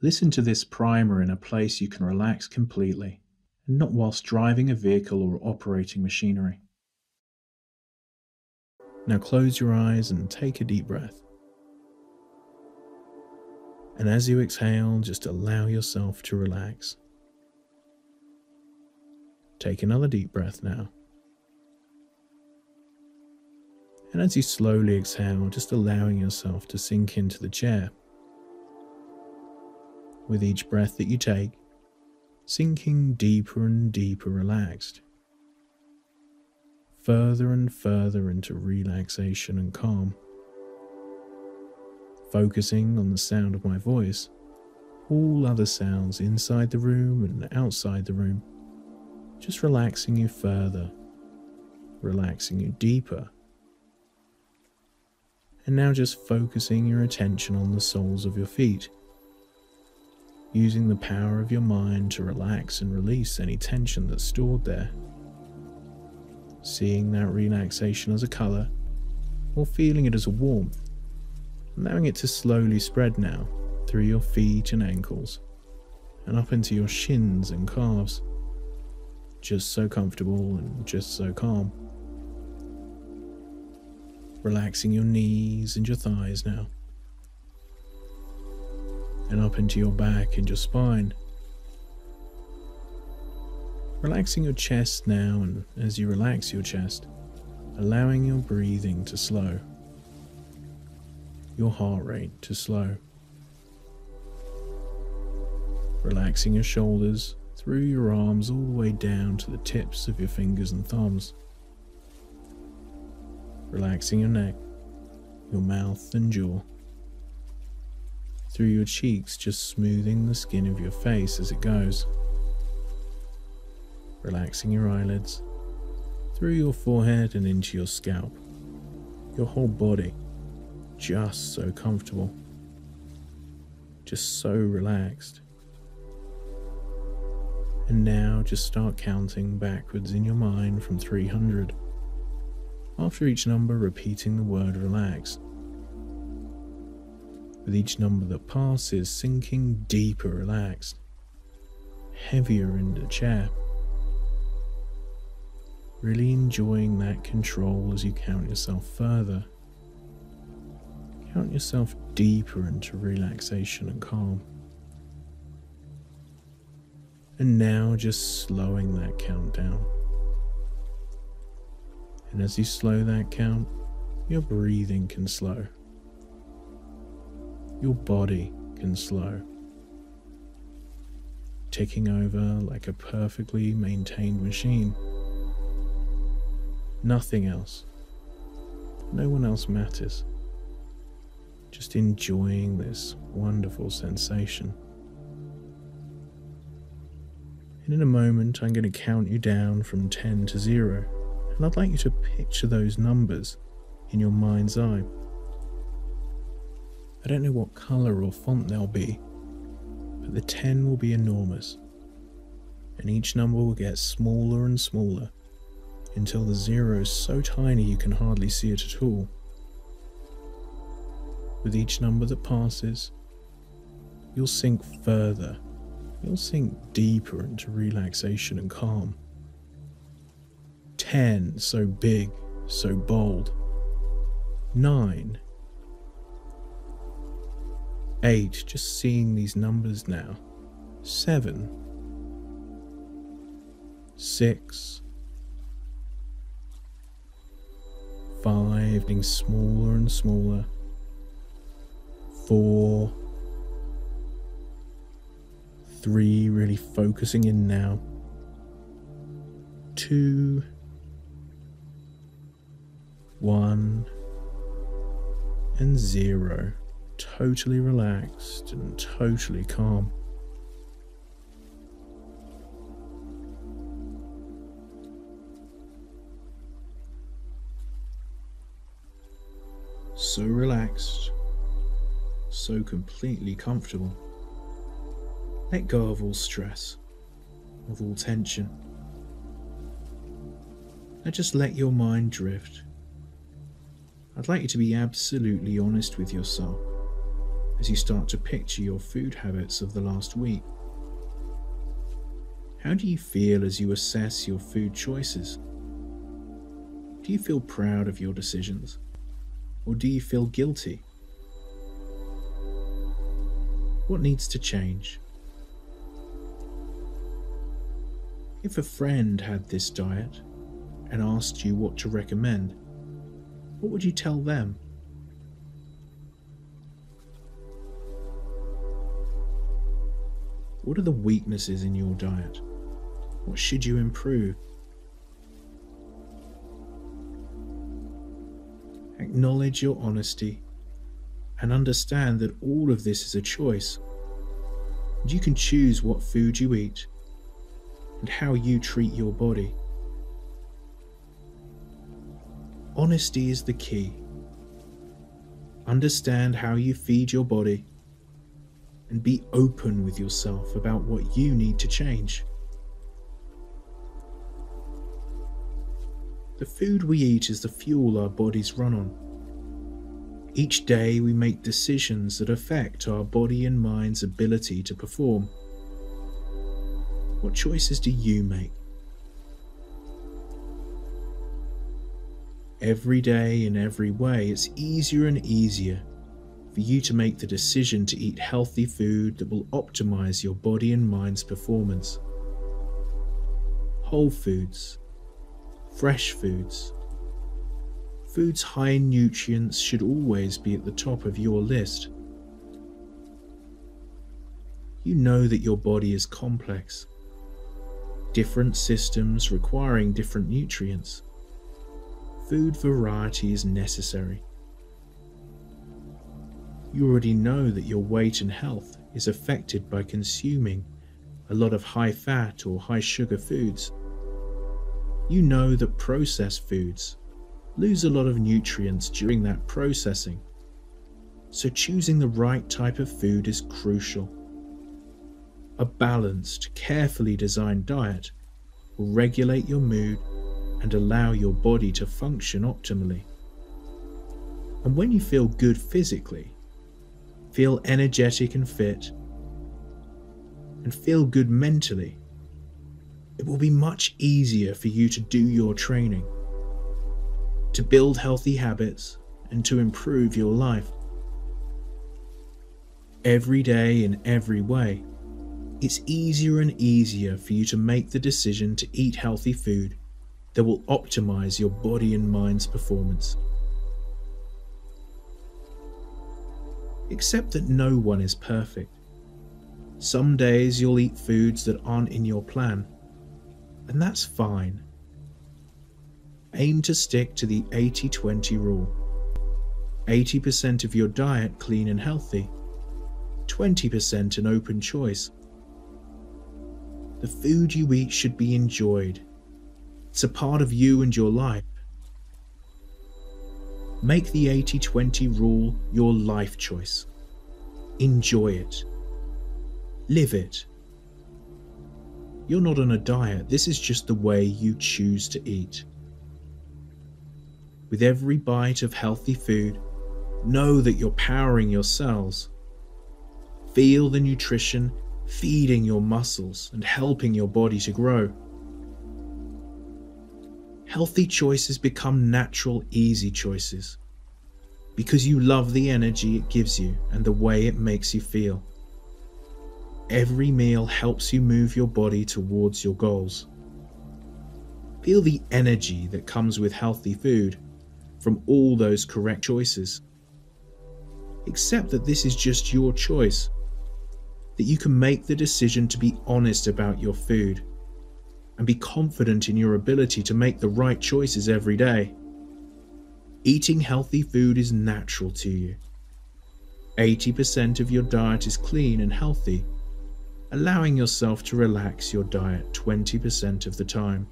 Listen to this primer in a place you can relax completely, and not whilst driving a vehicle or operating machinery. Now close your eyes and take a deep breath. And as you exhale, just allow yourself to relax. Take another deep breath now. And as you slowly exhale, just allowing yourself to sink into the chair. With each breath that you take, sinking deeper and deeper relaxed. Further and further into relaxation and calm. Focusing on the sound of my voice, all other sounds inside the room and outside the room, just relaxing you further, relaxing you deeper and now just focusing your attention on the soles of your feet, using the power of your mind to relax and release any tension that's stored there. Seeing that relaxation as a colour, or feeling it as a warmth, allowing it to slowly spread now through your feet and ankles, and up into your shins and calves. Just so comfortable and just so calm relaxing your knees and your thighs now. And up into your back and your spine. Relaxing your chest now, and as you relax your chest, allowing your breathing to slow, your heart rate to slow. Relaxing your shoulders through your arms all the way down to the tips of your fingers and thumbs relaxing your neck, your mouth and jaw. Through your cheeks, just smoothing the skin of your face as it goes. Relaxing your eyelids, through your forehead and into your scalp. Your whole body, just so comfortable. Just so relaxed. And now just start counting backwards in your mind from 300 after each number repeating the word relax. With each number that passes, sinking deeper relaxed, heavier in the chair. Really enjoying that control as you count yourself further. Count yourself deeper into relaxation and calm. And now just slowing that count down. And as you slow that count, your breathing can slow. Your body can slow. Ticking over like a perfectly maintained machine. Nothing else. No one else matters. Just enjoying this wonderful sensation. And in a moment, I'm going to count you down from 10 to 0 and I'd like you to picture those numbers in your mind's eye. I don't know what colour or font they'll be, but the 10 will be enormous, and each number will get smaller and smaller until the zero is so tiny you can hardly see it at all. With each number that passes, you'll sink further, you'll sink deeper into relaxation and calm. 10, so big, so bold. 9. 8, just seeing these numbers now. 7. 6. 5, getting smaller and smaller. 4. 3, really focusing in now. 2 one, and zero. Totally relaxed and totally calm. So relaxed, so completely comfortable. Let go of all stress, of all tension. Now just let your mind drift I'd like you to be absolutely honest with yourself. As you start to picture your food habits of the last week. How do you feel as you assess your food choices? Do you feel proud of your decisions? Or do you feel guilty? What needs to change? If a friend had this diet and asked you what to recommend, what would you tell them? What are the weaknesses in your diet? What should you improve? Acknowledge your honesty and understand that all of this is a choice. You can choose what food you eat and how you treat your body. Honesty is the key. Understand how you feed your body and be open with yourself about what you need to change. The food we eat is the fuel our bodies run on. Each day we make decisions that affect our body and mind's ability to perform. What choices do you make? Every day, in every way, it's easier and easier for you to make the decision to eat healthy food that will optimize your body and mind's performance. Whole foods, fresh foods, foods high in nutrients should always be at the top of your list. You know that your body is complex, different systems requiring different nutrients food variety is necessary. You already know that your weight and health is affected by consuming a lot of high fat or high sugar foods. You know that processed foods lose a lot of nutrients during that processing, so choosing the right type of food is crucial. A balanced, carefully designed diet will regulate your mood and allow your body to function optimally. And when you feel good physically, feel energetic and fit, and feel good mentally, it will be much easier for you to do your training, to build healthy habits, and to improve your life. Every day, in every way, it's easier and easier for you to make the decision to eat healthy food that will optimize your body and mind's performance. Accept that no one is perfect. Some days you'll eat foods that aren't in your plan, and that's fine. Aim to stick to the 80 20 rule 80% of your diet clean and healthy, 20% an open choice. The food you eat should be enjoyed it's a part of you and your life. Make the 80 20 rule your life choice. Enjoy it. Live it. You're not on a diet, this is just the way you choose to eat. With every bite of healthy food, know that you're powering your cells. Feel the nutrition feeding your muscles and helping your body to grow healthy choices become natural, easy choices because you love the energy it gives you and the way it makes you feel. Every meal helps you move your body towards your goals. Feel the energy that comes with healthy food from all those correct choices. Accept that this is just your choice, that you can make the decision to be honest about your food and be confident in your ability to make the right choices every day. Eating healthy food is natural to you. 80% of your diet is clean and healthy, allowing yourself to relax your diet 20% of the time.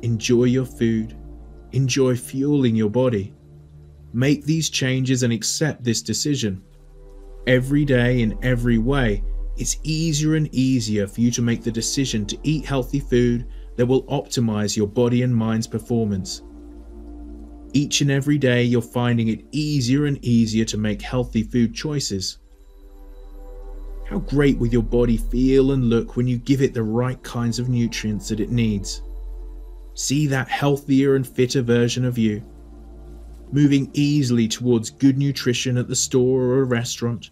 Enjoy your food, enjoy fueling your body. Make these changes and accept this decision. Every day in every way, it's easier and easier for you to make the decision to eat healthy food that will optimize your body and mind's performance. Each and every day, you're finding it easier and easier to make healthy food choices. How great will your body feel and look when you give it the right kinds of nutrients that it needs? See that healthier and fitter version of you, moving easily towards good nutrition at the store or a restaurant.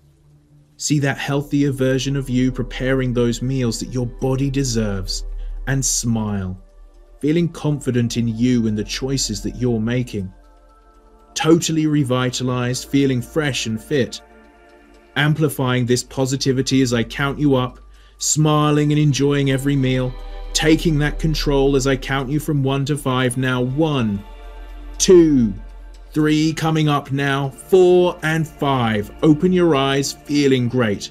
See that healthier version of you preparing those meals that your body deserves and smile, feeling confident in you and the choices that you're making. Totally revitalized, feeling fresh and fit amplifying this positivity as I count you up, smiling and enjoying every meal, taking that control as I count you from one to five. Now, one, two, three, coming up now, four and five. Open your eyes, feeling great.